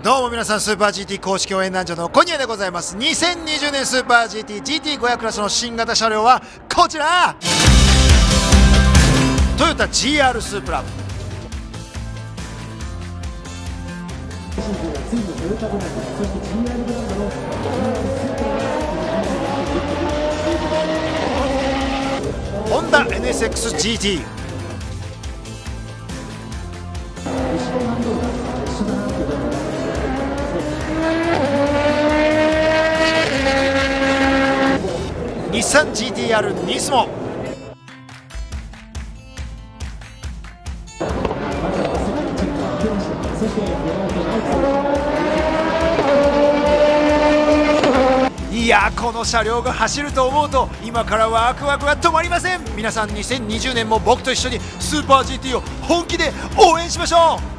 どうも皆さんスーパー GT 公式応援団長のコニアでございます。2020年スーパー GTGT500 クラスの新型車両はこちら。トヨタ GR スープラホンダ NSXGT 日産 GTR ニスモいやこの車両が走ると思うと今からワクワクが止まりません。皆さん2020年も僕と一緒にスーパー GT を本気で応援しましょう。